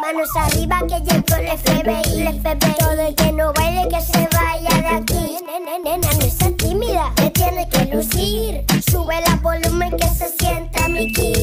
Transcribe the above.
Manos arriba que llegó el FBI, el FBI. Todo el que no baile que se vaya de aquí. Nena, nena, no seas tímida, te tiene que lucir. Sube la volumen que se sienta mi kid.